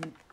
Mm.